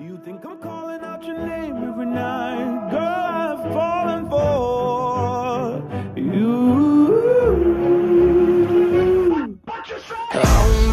Do you think I'm calling out your name every night? Girl, I've fallen for you. Oh my